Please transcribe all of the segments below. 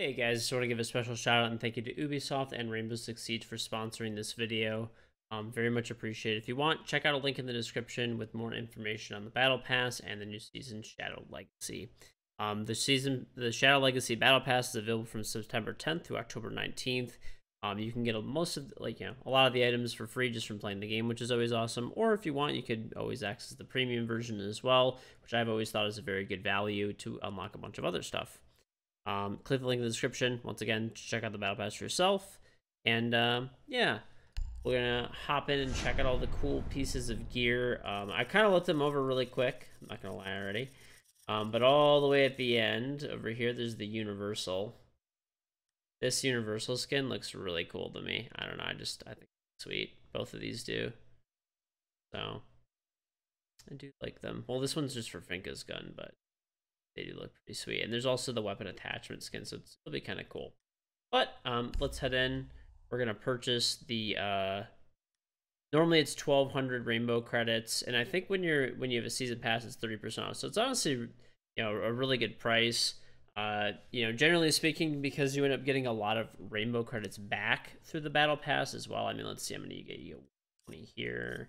Hey guys, just want to give a special shout out and thank you to Ubisoft and Rainbow Six Siege for sponsoring this video. Um, very much appreciated. If you want, check out a link in the description with more information on the Battle Pass and the new season Shadow Legacy. Um, the season, the Shadow Legacy Battle Pass is available from September 10th through October 19th. Um, you can get most of, like, you know, a lot of the items for free just from playing the game, which is always awesome. Or if you want, you could always access the premium version as well, which I've always thought is a very good value to unlock a bunch of other stuff. Um, click the link in the description. Once again, check out the Battle Pass for yourself. And um, yeah, we're gonna hop in and check out all the cool pieces of gear. Um, I kind of looked them over really quick. I'm not gonna lie already. Um, but all the way at the end over here, there's the Universal. This Universal skin looks really cool to me. I don't know. I just I think sweet. Both of these do. So I do like them. Well, this one's just for Finka's gun, but they do look pretty sweet. And there's also the weapon attachment skin, so it'll be kind of cool. But um, let's head in. We're gonna purchase the. Uh, normally it's 1,200 rainbow credits, and I think when you're when you have a season pass, it's 30% off. So it's honestly, you know, a really good price. Uh, you know, generally speaking, because you end up getting a lot of rainbow credits back through the battle pass as well. I mean, let's see how many you get. You get 20 here.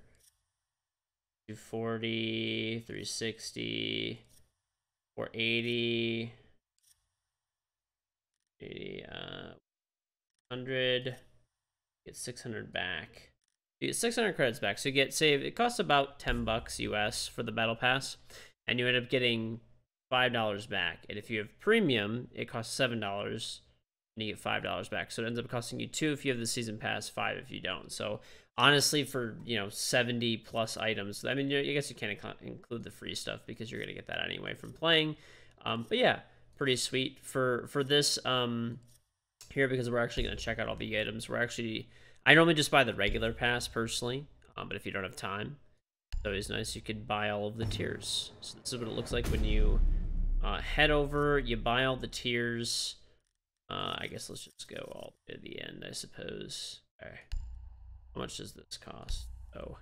240, 360, 480, 80, uh, 100, get 600 back. You get 600 credits back. So you get, say, it costs about 10 bucks US for the battle pass, and you end up getting $5 back. And if you have premium, it costs $7 and you get $5 back. So it ends up costing you 2 if you have the season pass, 5 if you don't. So honestly for you know 70 plus items i mean i guess you can't include the free stuff because you're going to get that anyway from playing. Um, but yeah pretty sweet for for this um here because we're actually going to check out all the items. We're actually i normally just buy the regular pass personally um, but if you don't have time it's always nice you could buy all of the tiers. So this is what it looks like when you uh, head over you buy all the tiers. Uh, i guess let's just go all to the end i suppose. All right how much does this cost? Oh,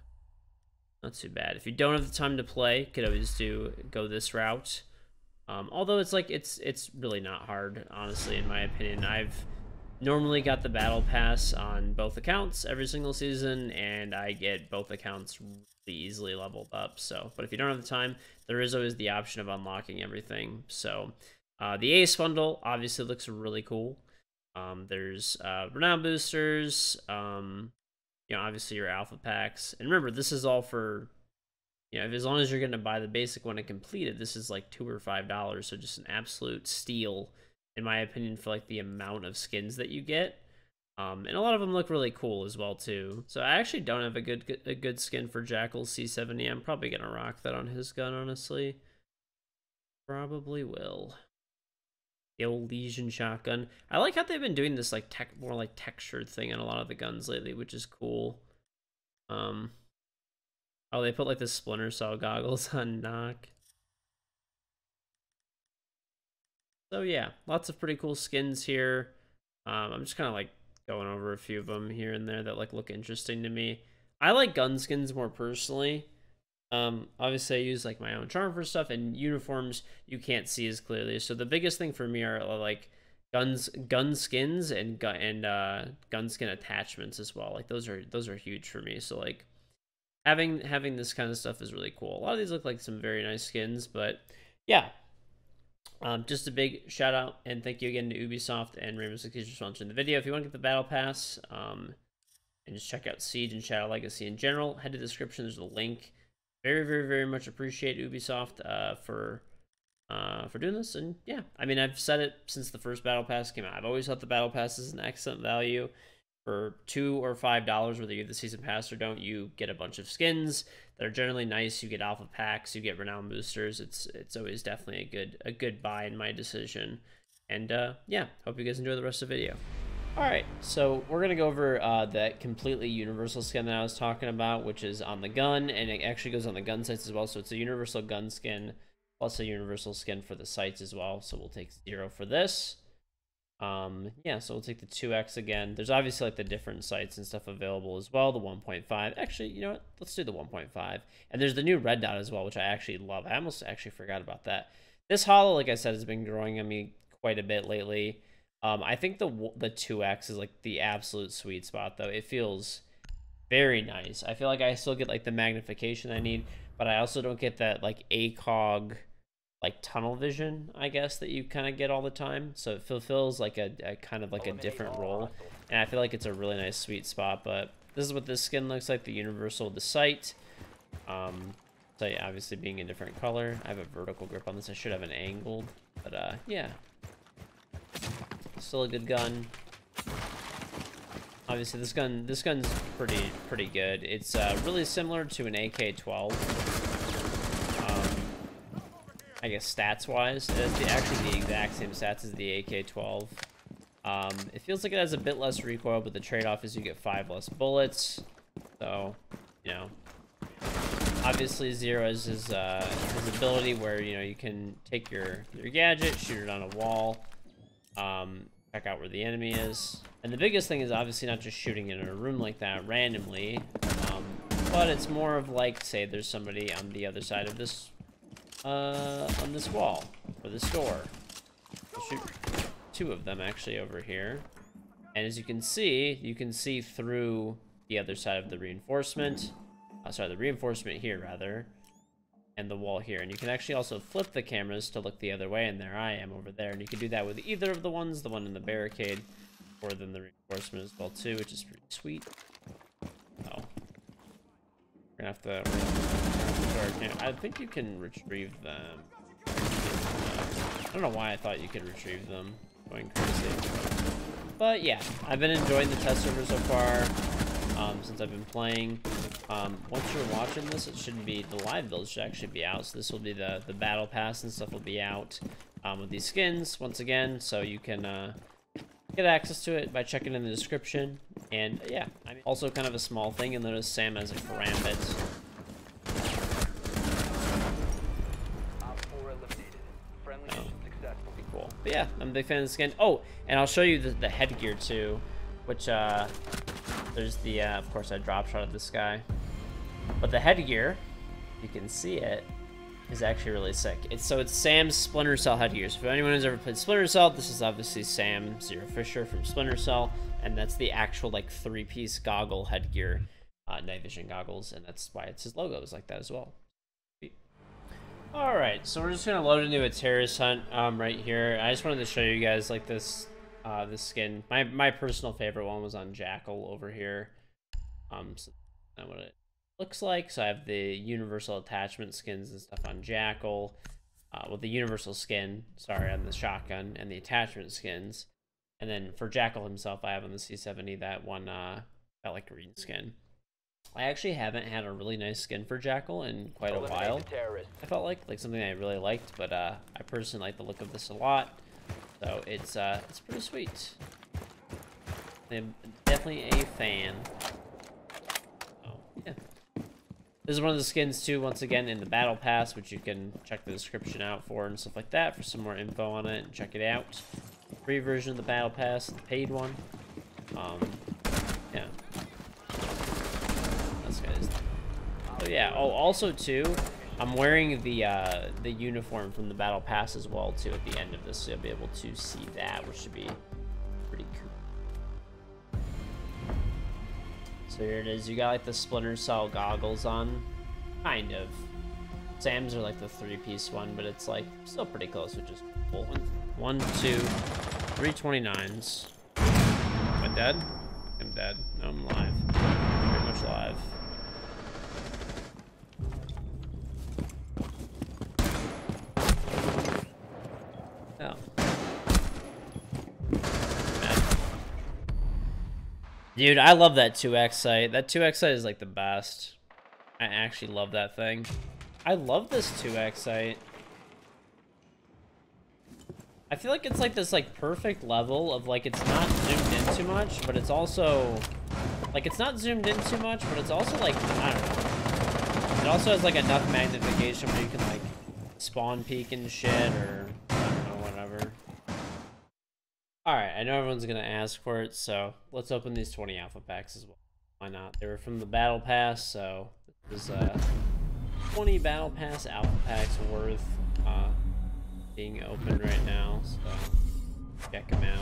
not too bad. If you don't have the time to play, could always do go this route. Um, although it's like it's it's really not hard, honestly, in my opinion. I've normally got the battle pass on both accounts every single season, and I get both accounts really easily leveled up. So, but if you don't have the time, there is always the option of unlocking everything. So, uh, the Ace bundle obviously looks really cool. Um, there's uh, renown boosters. Um, you know, obviously your alpha packs. And remember, this is all for, you know, if, as long as you're going to buy the basic one and complete it, this is like two or five dollars. So just an absolute steal, in my opinion, for like the amount of skins that you get. Um, and a lot of them look really cool as well too. So I actually don't have a good a good skin for Jackal C7E. I'm probably gonna rock that on his gun, honestly. Probably will the old Legion shotgun. I like how they've been doing this like tech more like textured thing on a lot of the guns lately, which is cool. Um Oh, they put like the Splinter saw goggles on Nøkk. So yeah, lots of pretty cool skins here. Um, I'm just kind of like going over a few of them here and there that like look interesting to me. I like gun skins more personally. Um, obviously, I use like my own charm for stuff, and uniforms you can't see as clearly. So the biggest thing for me are like guns, gun skins, and gun and uh, gun skin attachments as well. Like those are those are huge for me. So like having having this kind of stuff is really cool. A lot of these look like some very nice skins, but yeah. Um, just a big shout out and thank you again to Ubisoft and Rainbow Six Siege for sponsoring the video. If you want to get the battle pass, um, and just check out Siege and Shadow Legacy in general, head to the description. There's a link very, very, very much appreciate Ubisoft uh, for uh, for doing this. And yeah, I mean, I've said it since the first Battle Pass came out. I've always thought the Battle Pass is an excellent value. For two or five dollars, whether you have the season pass or don't, you get a bunch of skins that are generally nice. You get alpha packs, you get renown boosters. It's it's always definitely a good a good buy in my decision. And uh, yeah, hope you guys enjoy the rest of the video. Alright, so we're to go over uh, that completely universal skin that I was talking about, which is on the gun, and it actually goes on the gun sights as well, so it's a universal gun skin, plus a universal skin for the sights as well, so we'll take zero for this. Um, yeah, so we'll take the 2x again. There's obviously like the different sights and stuff available as well, the 1.5. Actually, you know what? Let's do the 1.5. And there's the new red dot as well, which I actually love. I almost actually forgot about that. This holo, like I said, has been growing on me quite a bit lately. Um, I think the the 2x is like the absolute sweet spot though. It feels very nice. I feel like I still get like the magnification I need, but I also don't get that like ACOG like tunnel vision, I guess, that you kind of get all the time. So it fulfills like a, a kind of like a different role. And I feel like it's a really nice sweet spot, but this is what this skin looks like, the universal the sight. Um, so yeah, obviously being a different color. I have a vertical grip on this. I should have an angled, but uh, yeah. Still a good gun. Obviously, this gun this gun's pretty pretty good. It's uh, really similar to an AK-12. Um, I guess stats-wise, it's the, actually the exact same stats as the AK-12. Um, it feels like it has a bit less recoil, but the trade-off is you get five less bullets. So, you know, obviously Zero is his, uh, his ability where, you know, you can take your, your gadget, shoot it on a wall, um, check out where the enemy is. And the biggest thing is obviously not just shooting in a room like that randomly, um, but it's more of like, say there's somebody on the other side of this, uh, on this wall, or this door. I'll shoot two of them actually over here. And as you can see, you can see through the other side of the reinforcement. Uh, sorry, the reinforcement here, rather. And the wall here. And you can actually also flip the cameras to look the other way. And there I am over there. And you can do that with either of the ones, the one in the barricade, or then the reinforcement as well, too, which is pretty sweet. Oh. We're gonna have to... I think you can retrieve them. I don't know why I thought you could retrieve them going crazy. But yeah, I've been enjoying the test server so far um, since I've been playing. Um, once you're watching this, it should be, the live build should actually be out. So this will be the, the battle pass and stuff will be out um, with these skins once again. So you can uh, get access to it by checking in the description. And yeah, I mean, also kind of a small thing. You'll notice Sam has a karambit. But yeah, I'm a big fan of the skin. Oh, and I'll show you the, the headgear too, which, uh, there's the, uh, of course, I drop shot of this guy. But the headgear, you can see it, is actually really sick. It's So it's Sam's Splinter Cell headgear. So if anyone who's ever played Splinter Cell, this is obviously Sam Zero Fisher from Splinter Cell, and that's the actual, like, three-piece goggle headgear, uh, night vision goggles, and that's why it's his logo is like that as well. Alright, so we're just gonna load into a terrorist hunt um, right here. I just wanted to show you guys like this uh, this skin. My my personal favorite one was on Jackal over here. Um, so that's what it looks like. So I have the universal attachment skins and stuff on Jackal. Uh, with the universal skin, sorry, on the shotgun and the attachment skins. And then for Jackal himself, I have on the C7E that one, uh, that like green skin. I actually haven't had a really nice skin for Jackal in quite a while. I felt like like something I really liked, but uh, I personally like the look of this a lot. So it's uh, it's pretty sweet. I'm definitely a fan. Oh yeah. This is one of the skins too, once again, in the Battle Pass, which you can check the description out for and stuff like that for some more info on it and check it out. Free version of the Battle Pass, the paid one. Um, yeah. Oh yeah. Oh, also too, I'm wearing the uh, the uniform from the battle pass as well too at the end of this, so you'll be able to see that, which should be pretty cool. So here it is. You got like the Splinter Cell goggles on, kind of. Sam's are like the three-piece one, but it's like still pretty close, which is cool. One, two, three 29s. Am I dead? I'm dead. No, I'm live. Pretty much live. Dude, I love that 2x sight. That 2x sight is like the best. I actually love that thing. I love this 2x sight. I feel like it's like this like perfect level of like it's not zoomed in too much, but it's also like it's not zoomed in too much, but it's also like I don't know. It also has like enough magnification where you can like spawn peek and shit or all right, I know everyone's going to ask for it, so let's open these 20 alpha packs as well. Why not? They were from the Battle Pass, so this is uh, 20 Battle Pass alpha packs worth uh, being opened right now, so check them out.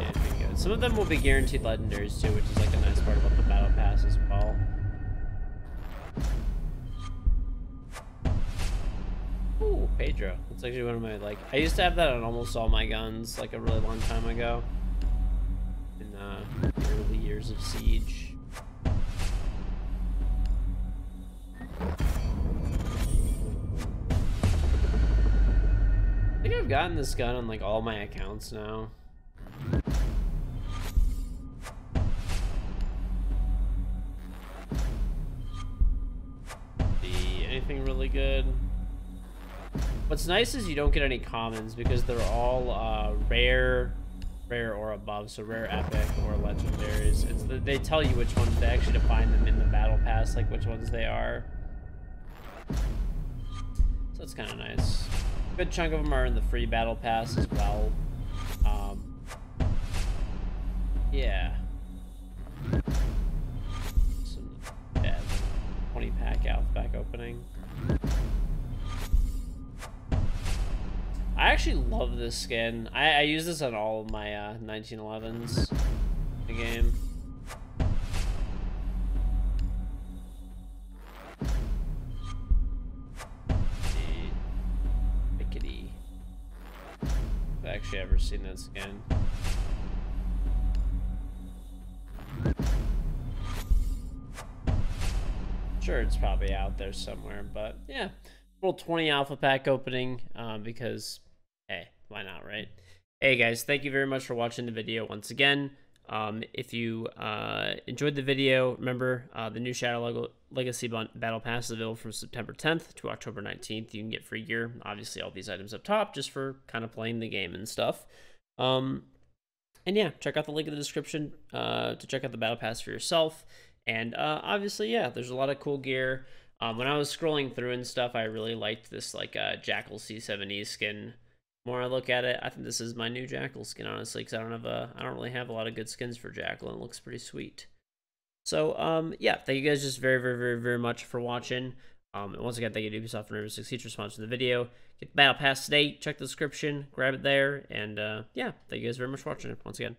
Yeah, Some of them will be guaranteed legendaries too, which is like a nice part about the battle pass as well. Pedro. It's actually one of my like. I used to have that on almost all my guns, like a really long time ago. In uh, the early years of Siege. I think I've gotten this gun on like all my accounts now. The anything really good? What's nice is you don't get any commons because they're all uh, rare, rare or above, so rare epic or legendaries. It's the, they tell you which ones, they actually define them in the battle pass, like which ones they are. So it's kind of nice. A good chunk of them are in the free battle pass as well. Um, yeah. Some bad 20 pack out back opening. I actually love this skin. I, I use this on all of my uh, 1911s in the game. Pickety. I've actually ever seen that skin. Sure, it's probably out there somewhere, but yeah. Little 20 alpha pack opening um, because right? Hey guys, thank you very much for watching the video once again. Um, if you uh, enjoyed the video, remember uh, the new Shadow Legacy Battle Pass is available from September 10th to October 19th. You can get free gear. Obviously, all these items up top just for kind of playing the game and stuff. Um, and yeah, check out the link in the description uh, to check out the Battle Pass for yourself. And uh, obviously, yeah, there's a lot of cool gear. Um, when I was scrolling through and stuff, I really liked this like uh, Jackal C7E skin more I look at it, I think this is my new Jackal skin, honestly, because I don't have a, I don't really have a lot of good skins for Jackal, and it looks pretty sweet. So, um, yeah, thank you guys just very, very, very, very much for watching. Um, and once again, thank you to Ubisoft Rainbow Six Siege for sponsoring the video. Get the Battle Pass today, check the description, grab it there, and, uh, yeah, thank you guys very much for watching once again.